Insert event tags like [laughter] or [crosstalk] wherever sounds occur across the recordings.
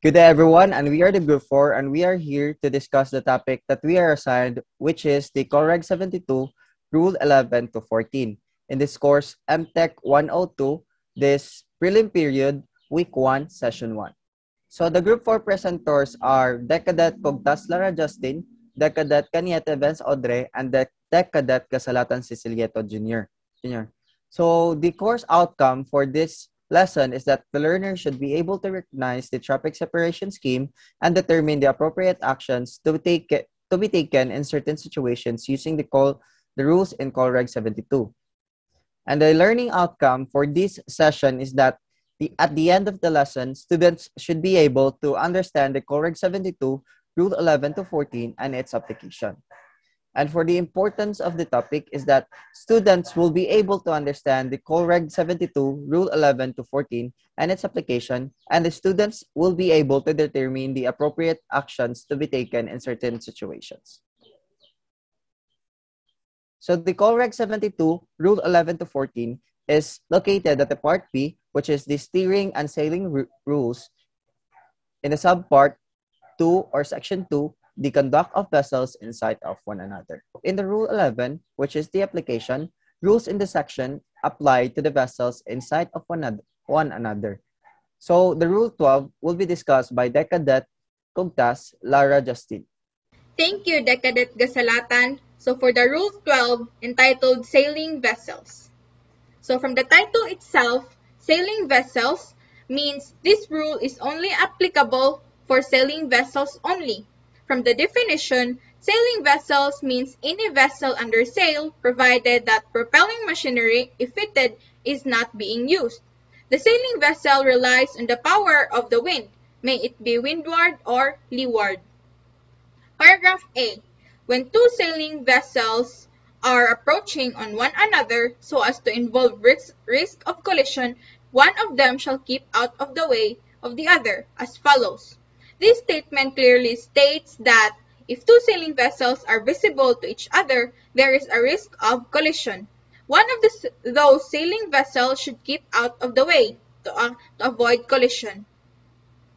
Good day, everyone, and we are the Group 4, and we are here to discuss the topic that we are assigned, which is the Colreg 72, Rule 11 to 14. In this course, MTEC 102, this prelim period, Week 1, Session 1. So the Group 4 presenters are Deck Cadet Cogtas Larra Justin, Decadet Cañete Vence Audrey, and the Decadet Gasalatan Cecilieto Jr. Jr. So the course outcome for this lesson is that the learner should be able to recognize the traffic separation scheme and determine the appropriate actions to take to be taken in certain situations using the call the rules in Colreg 72 and the learning outcome for this session is that the, at the end of the lesson students should be able to understand the Colreg 72 rule 11 to 14 and its application and for the importance of the topic is that students will be able to understand the Reg 72, Rule 11 to 14, and its application, and the students will be able to determine the appropriate actions to be taken in certain situations. So the Reg 72, Rule 11 to 14, is located at the Part B, which is the steering and sailing rules. In the subpart 2 or Section 2, the conduct of vessels inside of one another. In the Rule 11, which is the application, rules in the section apply to the vessels inside of one another. So the Rule 12 will be discussed by Deck Cadet Cogtas Larra Justin. Thank you, Deck Cadet Gasalatan. So for the Rule 12, entitled Sailing Vessels. So from the title itself, sailing vessels means this rule is only applicable for sailing vessels only. From the definition, sailing vessels means any vessel under sail provided that propelling machinery, if fitted, is not being used. The sailing vessel relies on the power of the wind, may it be windward or leeward. Paragraph A. When two sailing vessels are approaching on one another so as to involve risk, risk of collision, one of them shall keep out of the way of the other, as follows. This statement clearly states that if two sailing vessels are visible to each other, there is a risk of collision. One of the, those sailing vessels should keep out of the way to, uh, to avoid collision.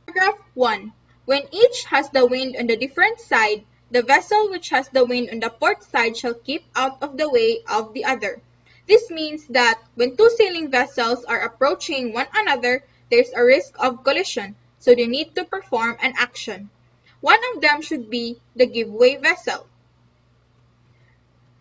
Paragraph 1. When each has the wind on the different side, the vessel which has the wind on the port side shall keep out of the way of the other. This means that when two sailing vessels are approaching one another, there is a risk of collision so they need to perform an action. One of them should be the give-way vessel.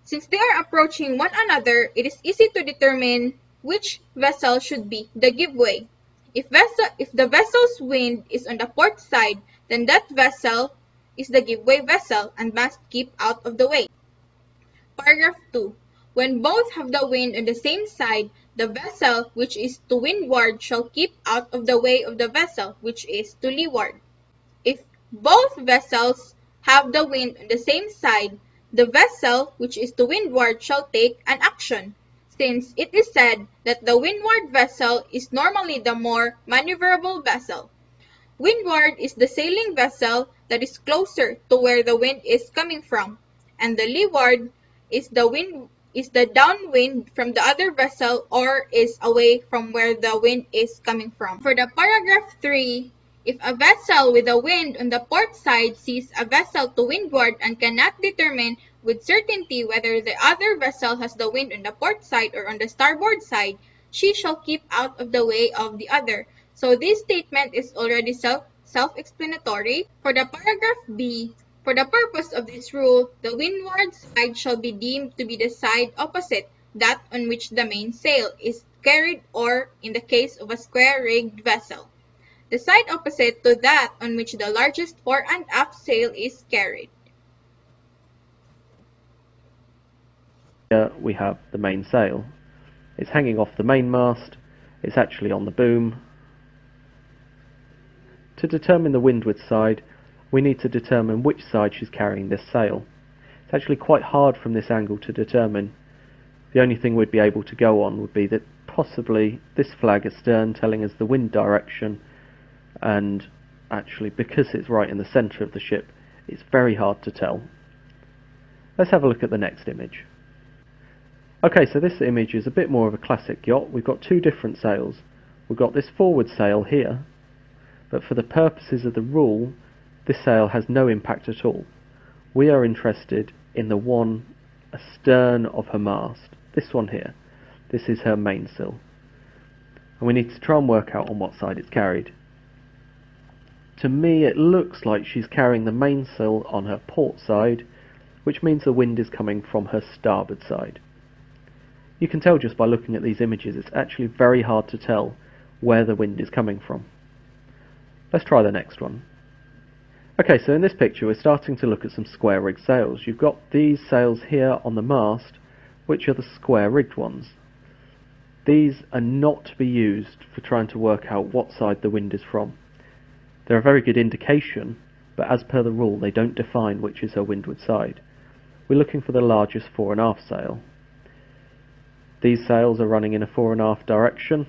Since they are approaching one another, it is easy to determine which vessel should be the give-way. If, vessel, if the vessel's wind is on the port side, then that vessel is the give-way vessel and must keep out of the way. Paragraph 2. When both have the wind on the same side, the vessel which is to windward shall keep out of the way of the vessel which is to leeward. If both vessels have the wind on the same side, the vessel which is to windward shall take an action, since it is said that the windward vessel is normally the more maneuverable vessel. Windward is the sailing vessel that is closer to where the wind is coming from, and the leeward is the wind is the downwind from the other vessel or is away from where the wind is coming from. For the paragraph 3, if a vessel with a wind on the port side sees a vessel to windward and cannot determine with certainty whether the other vessel has the wind on the port side or on the starboard side, she shall keep out of the way of the other. So this statement is already self self-explanatory. For the paragraph B, for the purpose of this rule, the windward side shall be deemed to be the side opposite that on which the mainsail is carried or, in the case of a square-rigged vessel, the side opposite to that on which the largest fore and aft sail is carried. Here we have the mainsail. It's hanging off the mainmast, it's actually on the boom. To determine the windward side, we need to determine which side she's carrying this sail. It's actually quite hard from this angle to determine. The only thing we'd be able to go on would be that possibly this flag astern telling us the wind direction and actually because it's right in the centre of the ship it's very hard to tell. Let's have a look at the next image. Okay, so this image is a bit more of a classic yacht. We've got two different sails. We've got this forward sail here but for the purposes of the rule, this sail has no impact at all. We are interested in the one astern of her mast, this one here. This is her mainsail. And we need to try and work out on what side it's carried. To me, it looks like she's carrying the mainsail on her port side, which means the wind is coming from her starboard side. You can tell just by looking at these images, it's actually very hard to tell where the wind is coming from. Let's try the next one. Okay, so in this picture we're starting to look at some square rigged sails. You've got these sails here on the mast, which are the square rigged ones. These are not to be used for trying to work out what side the wind is from. They're a very good indication, but as per the rule they don't define which is her windward side. We're looking for the largest fore and aft sail. These sails are running in a fore and aft direction.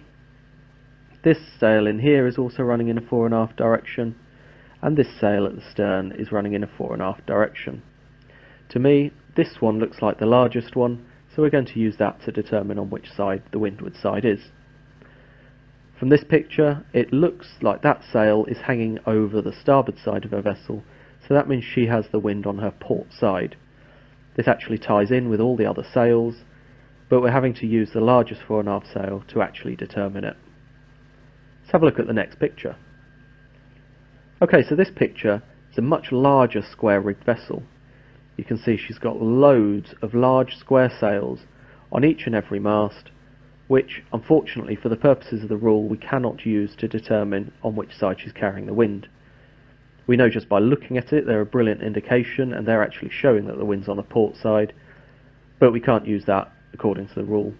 This sail in here is also running in a fore and aft direction, and this sail at the stern is running in a fore and aft direction. To me, this one looks like the largest one, so we're going to use that to determine on which side the windward side is. From this picture, it looks like that sail is hanging over the starboard side of her vessel, so that means she has the wind on her port side. This actually ties in with all the other sails, but we're having to use the largest fore and aft sail to actually determine it. Let's have a look at the next picture. Okay, so this picture is a much larger square rigged vessel. You can see she's got loads of large square sails on each and every mast, which, unfortunately, for the purposes of the rule, we cannot use to determine on which side she's carrying the wind. We know just by looking at it they're a brilliant indication and they're actually showing that the wind's on the port side, but we can't use that according to the rule.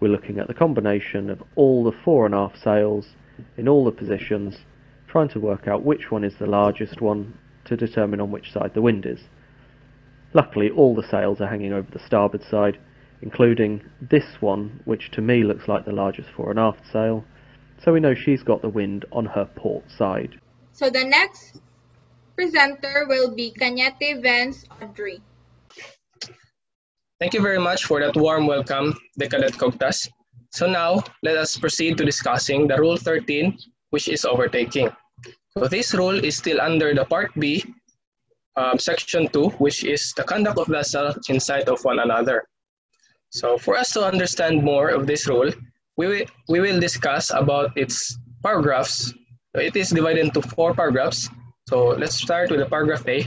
We're looking at the combination of all the fore and aft sails in all the positions, trying to work out which one is the largest one to determine on which side the wind is. Luckily, all the sails are hanging over the starboard side, including this one, which to me looks like the largest fore and aft sail, so we know she's got the wind on her port side. So the next presenter will be Cañete Vence Audrey. Thank you very much for that warm welcome, Deck Cadet Cogtas. So now, let us proceed to discussing the Rule 13, which is overtaking. So this rule is still under the Part B, um, Section 2, which is the conduct of vessel in sight of one another. So for us to understand more of this rule, we will, we will discuss about its paragraphs. It is divided into four paragraphs. So let's start with the paragraph A.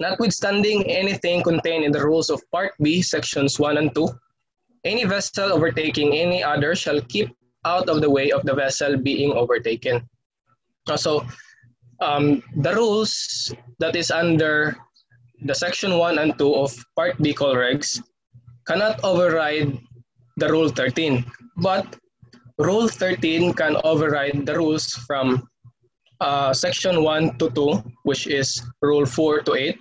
Notwithstanding anything contained in the rules of Part B, Sections 1 and 2, any vessel overtaking any other shall keep out of the way of the vessel being overtaken. So um, the rules that is under the section 1 and 2 of Part B Colregs cannot override the Rule 13. But Rule 13 can override the rules from uh, section 1 to 2, which is Rule 4 to 8,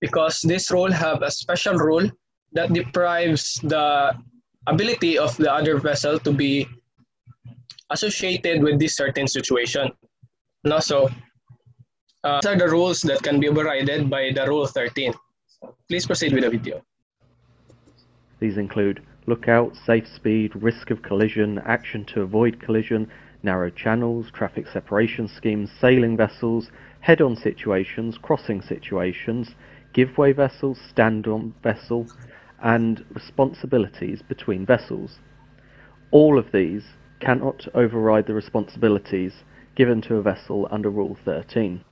because this rule have a special rule that deprives the ability of the other vessel to be associated with this certain situation. No, so uh, these are the rules that can be overridden by the Rule 13. Please proceed with the video. These include lookout, safe speed, risk of collision, action to avoid collision, narrow channels, traffic separation schemes, sailing vessels, head-on situations, crossing situations, give-way vessels, stand-on vessel, and responsibilities between vessels. All of these cannot override the responsibilities given to a vessel under Rule 13.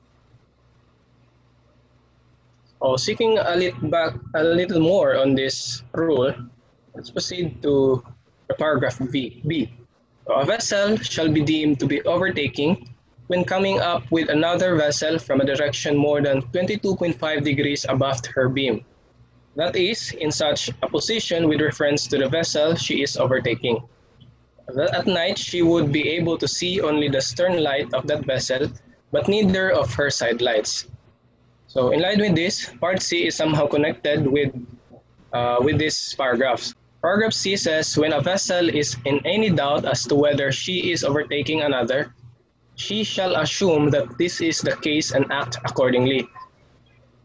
Oh, seeking a little back a little more on this rule, let's proceed to paragraph B. B. A vessel shall be deemed to be overtaking when coming up with another vessel from a direction more than 22.5 degrees above her beam. That is, in such a position with reference to the vessel she is overtaking. That at night, she would be able to see only the stern light of that vessel, but neither of her side lights. So in line with this, part C is somehow connected with, uh, with these paragraphs. Paragraph C says, when a vessel is in any doubt as to whether she is overtaking another, she shall assume that this is the case and act accordingly.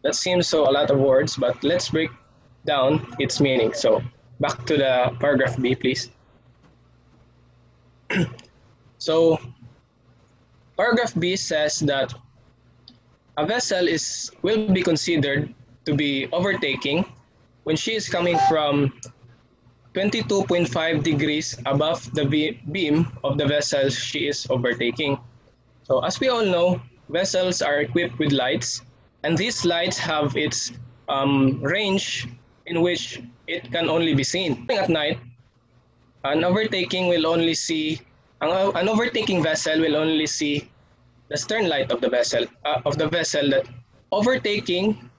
That seems so a lot of words, but let's break down its meaning. So back to the paragraph B, please. [clears throat] so paragraph B says that a vessel is will be considered to be overtaking when she is coming from 22.5 degrees above the beam of the vessel she is overtaking. So as we all know, vessels are equipped with lights and these lights have its um, range in which it can only be seen. At night, an overtaking will only see, an overtaking vessel will only see the stern light of the vessel, uh, of the vessel that overtaking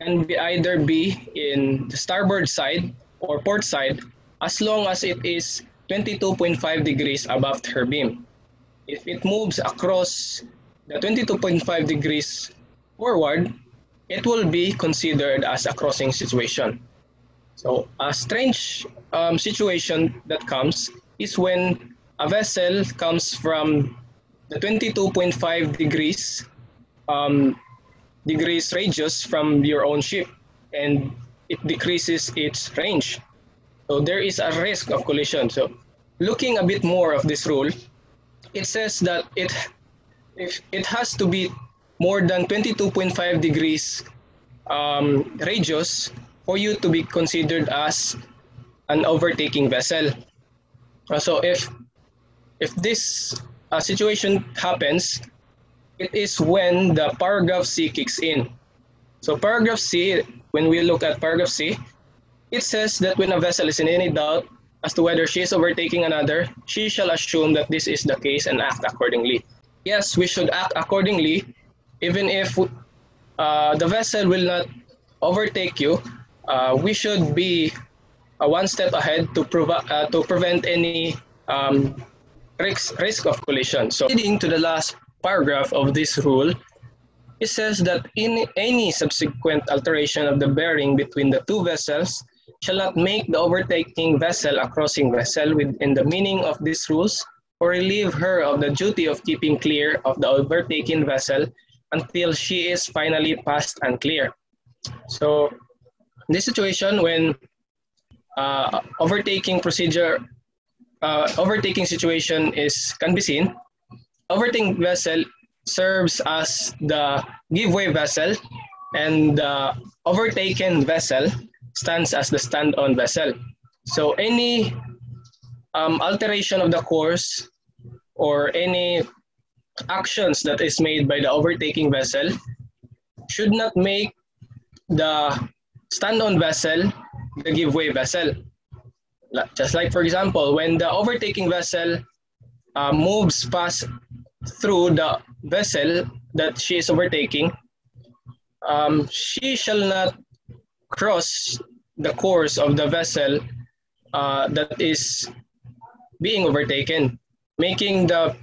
can be either be in the starboard side or port side as long as it is 22.5 degrees above her beam. If it moves across the 22.5 degrees forward, it will be considered as a crossing situation. So a strange um, situation that comes is when a vessel comes from the 22.5 degrees um, degrees radius from your own ship and it decreases its range. So there is a risk of collision. So looking a bit more of this rule, it says that it if it has to be more than 22.5 degrees um, radius for you to be considered as an overtaking vessel. Uh, so if if this uh, situation happens, it is when the paragraph C kicks in. So paragraph C, when we look at paragraph C, it says that when a vessel is in any doubt as to whether she is overtaking another, she shall assume that this is the case and act accordingly. Yes, we should act accordingly, even if uh, the vessel will not overtake you, uh, we should be uh, one step ahead to, uh, to prevent any um, risk, risk of collision. So leading to the last paragraph of this rule, it says that in any subsequent alteration of the bearing between the two vessels shall not make the overtaking vessel a crossing vessel within the meaning of these rules or relieve her of the duty of keeping clear of the overtaking vessel until she is finally passed and clear. So this situation when uh, overtaking procedure, uh, overtaking situation is can be seen. Overtaking vessel serves as the give-way vessel and the overtaken vessel stands as the stand-on vessel. So any um, alteration of the course or any actions that is made by the overtaking vessel should not make the stand-on vessel the give-way vessel. Just like for example, when the overtaking vessel uh, moves past through the vessel that she is overtaking, um, she shall not cross the course of the vessel uh, that is being overtaken, making the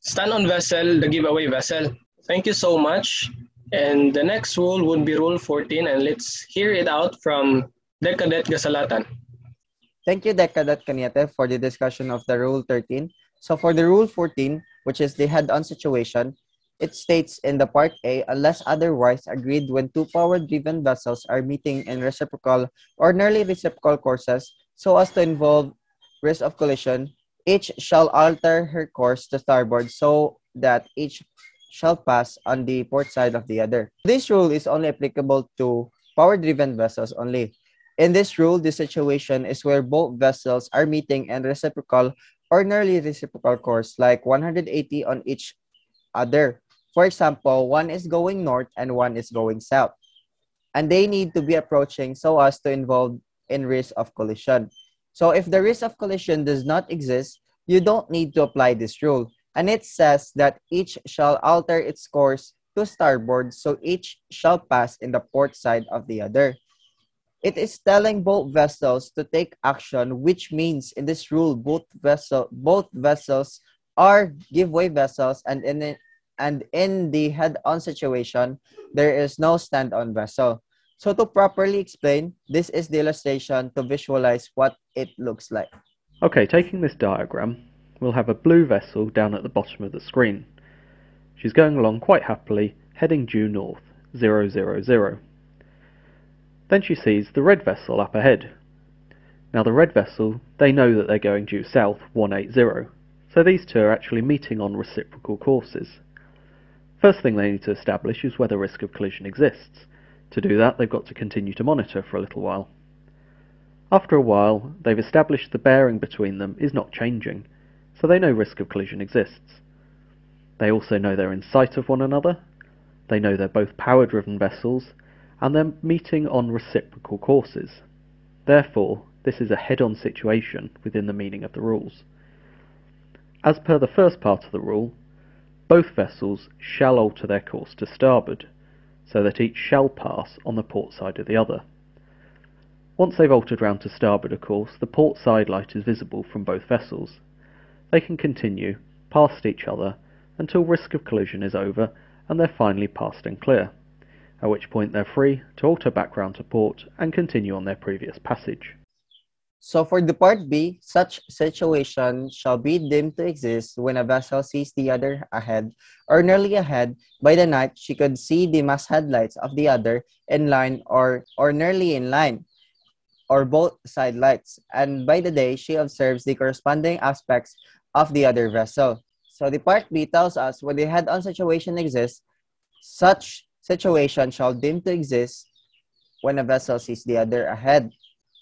stand-on vessel the give-way vessel. Thank you so much. And the next rule would be Rule 14, and let's hear it out from Deck Cadet Gasalatan. Thank you, Decadet Cañete, for the discussion of the Rule 13. So for the Rule 14, which is the head-on situation, it states in the Part A, unless otherwise agreed when two power-driven vessels are meeting in reciprocal or nearly reciprocal courses so as to involve risk of collision, each shall alter her course to starboard so that each shall pass on the port side of the other. This rule is only applicable to power-driven vessels only. In this rule, the situation is where both vessels are meeting in reciprocal or nearly reciprocal course, like 180 on each other. For example, one is going north and one is going south. And they need to be approaching so as to involve in risk of collision. So if the risk of collision does not exist, you don't need to apply this rule and it says that each shall alter its course to starboard, so each shall pass in the port side of the other. It is telling both vessels to take action, which means in this rule, both vessel both vessels are give-way vessels, and in and in the head-on situation, there is no stand-on vessel. So to properly explain, this is the illustration to visualize what it looks like. Okay, taking this diagram, we'll have a blue vessel down at the bottom of the screen. She's going along quite happily, heading due north, 000. Then she sees the red vessel up ahead. Now the red vessel, they know that they're going due south, 180, so So these two are actually meeting on reciprocal courses. First thing they need to establish is whether risk of collision exists. To do that, they've got to continue to monitor for a little while. After a while, they've established the bearing between them is not changing, so they know risk of collision exists. They also know they're in sight of one another, they know they're both power-driven vessels, and they're meeting on reciprocal courses. Therefore, this is a head-on situation within the meaning of the rules. As per the first part of the rule, both vessels shall alter their course to starboard, so that each shall pass on the port side of the other. Once they've altered round to starboard, of course, the port side light is visible from both vessels. They can continue past each other until risk of collision is over and they're finally passed and clear, at which point they're free to alter back round to port and continue on their previous passage. So for the part B, such situation shall be deemed to exist when a vessel sees the other ahead or nearly ahead. By the night, she could see the masthead lights of the other in line or, or nearly in line, or both side lights. And by the day, she observes the corresponding aspects of the other vessel. So the part B tells us when the head-on situation exists, such situation shall deem to exist when a vessel sees the other ahead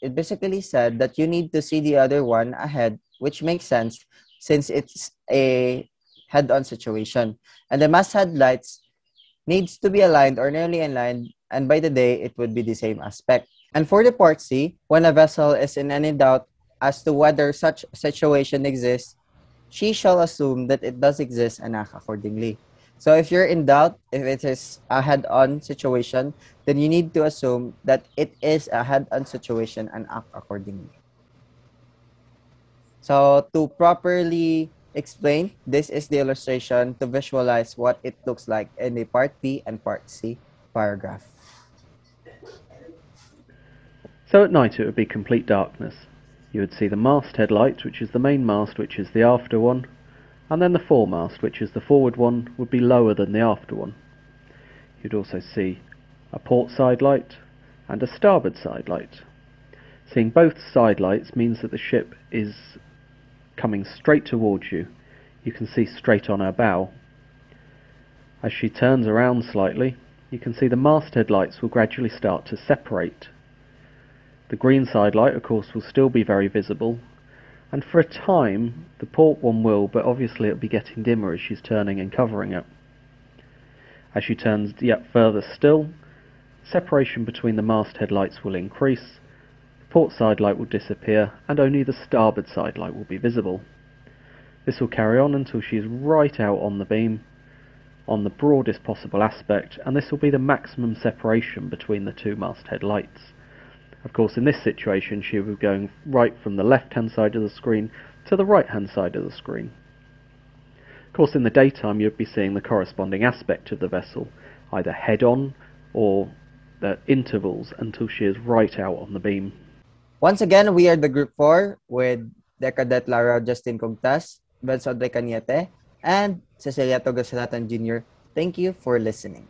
it basically said that you need to see the other one ahead, which makes sense since it's a head-on situation. And the masthead lights needs to be aligned or nearly aligned, and by the day, it would be the same aspect. And for the part C, when a vessel is in any doubt as to whether such situation exists, she shall assume that it does exist and act accordingly. So if you're in doubt if it is a head-on situation, then you need to assume that it is a head-on situation and act accordingly. So to properly explain, this is the illustration to visualize what it looks like in the part B and part C paragraph. So at night it would be complete darkness. You would see the masthead light, which is the main mast, which is the after one, and then the foremast, which is the forward one, would be lower than the after one. You'd also see a port side light and a starboard side light. Seeing both side lights means that the ship is coming straight towards you. You can see straight on her bow. As she turns around slightly, you can see the masthead lights will gradually start to separate. The green side light, of course, will still be very visible, and for a time the port one will, but obviously it'll be getting dimmer as she's turning and covering it. As she turns yet further still, separation between the masthead lights will increase, the port side light will disappear, and only the starboard side light will be visible. This will carry on until she is right out on the beam, on the broadest possible aspect, and this will be the maximum separation between the two masthead lights. Of course, in this situation, she be going right from the left-hand side of the screen to the right-hand side of the screen. Of course, in the daytime, you'd be seeing the corresponding aspect of the vessel, either head-on or the intervals until she is right out on the beam. Once again, we are the Group 4 with Decadet Larra Justin Cogtas, Benson De Cañete, and Cecilieto Gasalatan Jr. Thank you for listening.